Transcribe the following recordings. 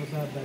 Pasada.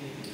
Amen.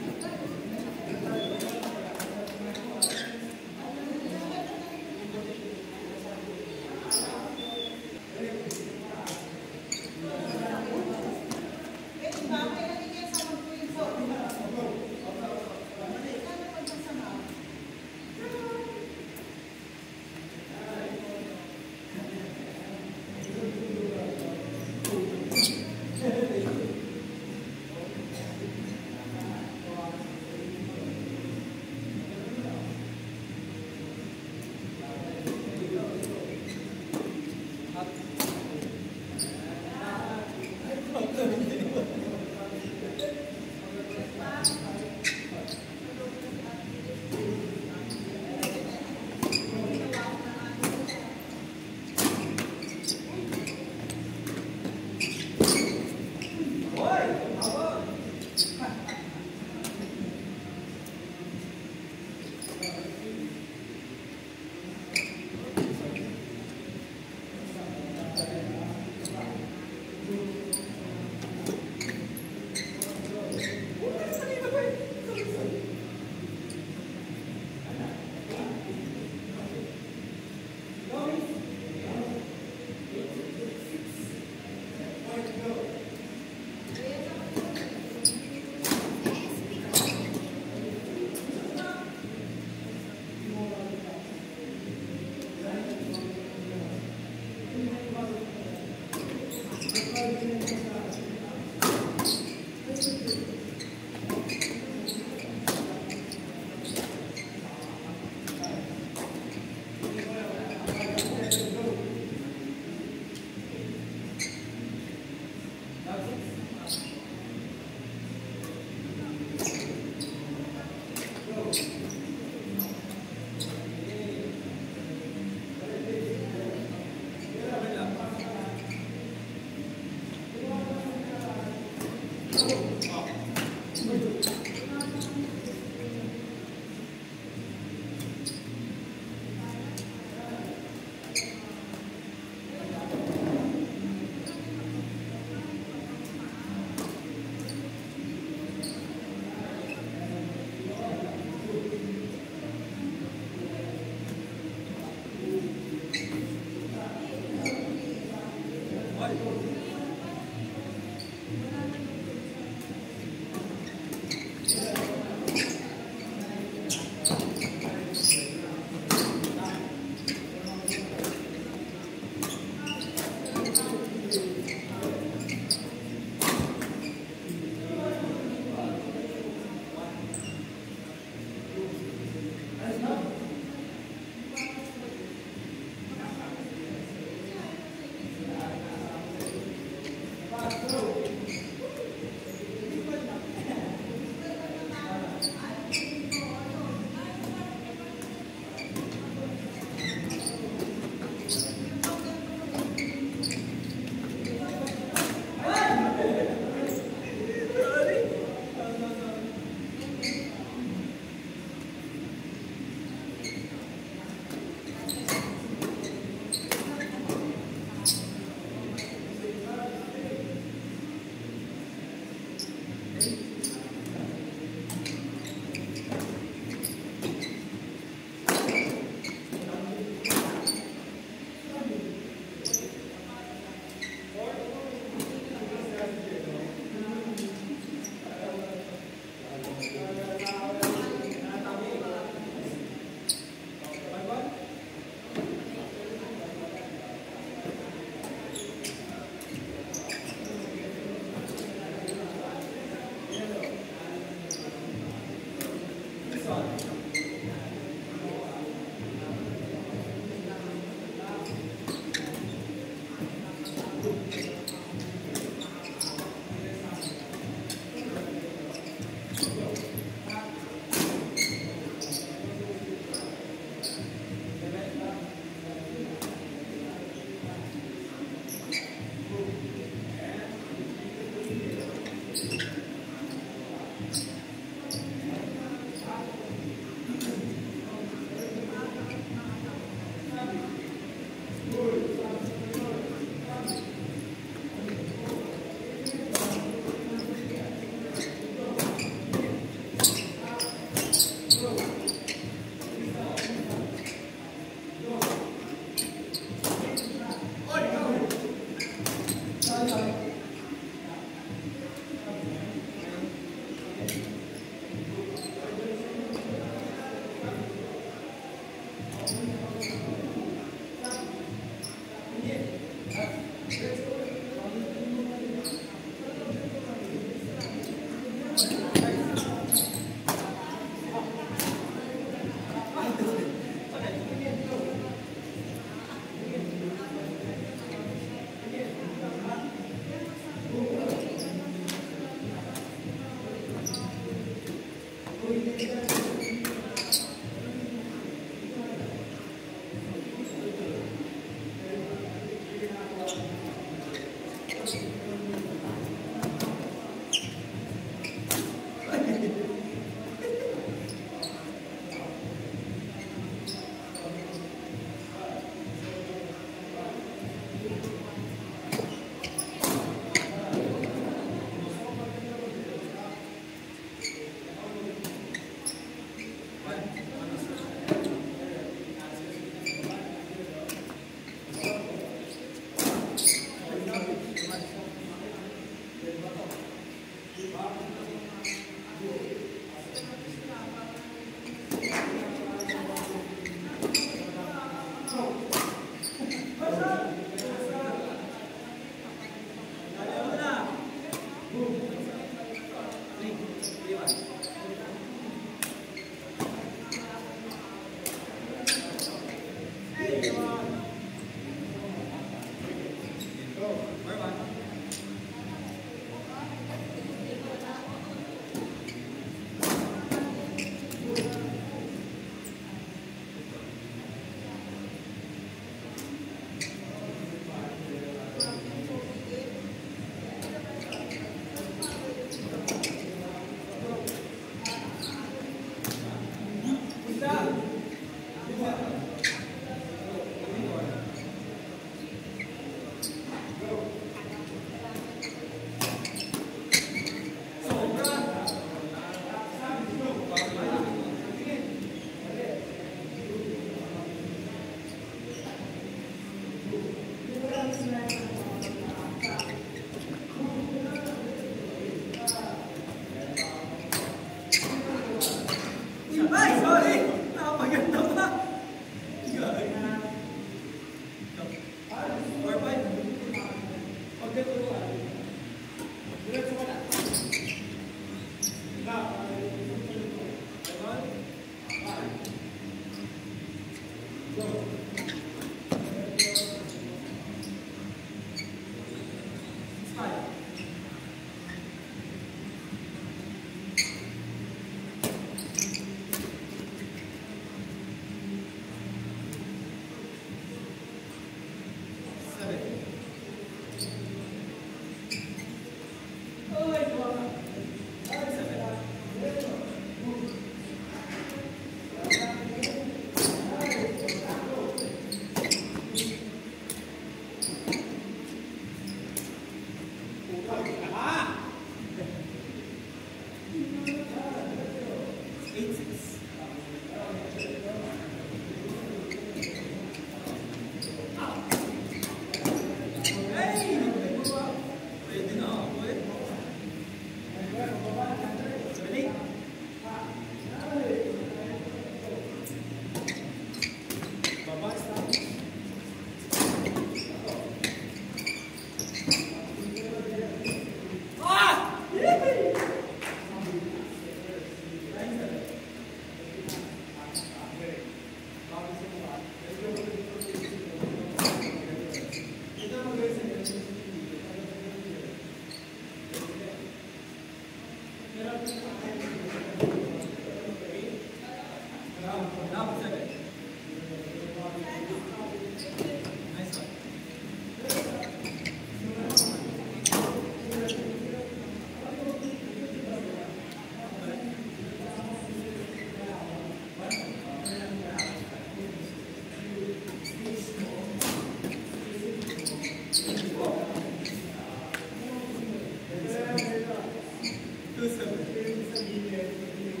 to substitute the